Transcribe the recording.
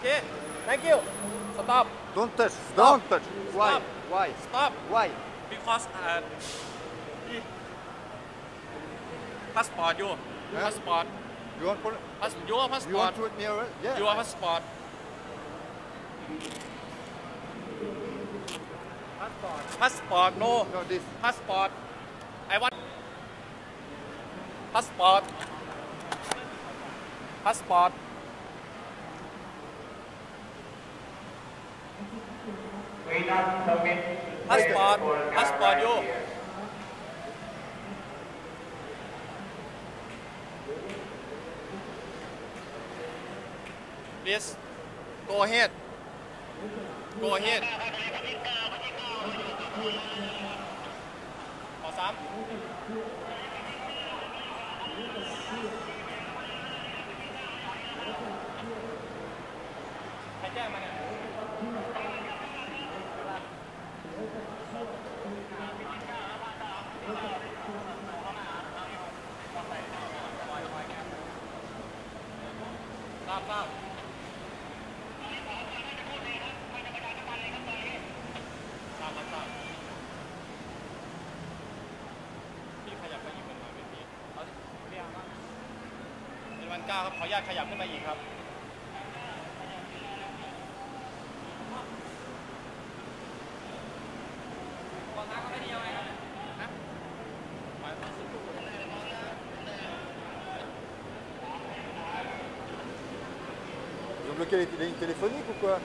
เค thank you stop Don't touch. Don't touch. Why? Stop. Why? stop Why? because uh, passport you Huh? passport You want pol- pass your You passport want to me arrest? Yeah. your passport passport no No, this. passport I want passport passport We not permit passport passport you please go ahead go ahead ขอสามใครแจ้งมาเนี่ย 9ครับขออนุญาตขยับขึ้นมาอีกครับ Bloquer les, les téléphoniques ou quoi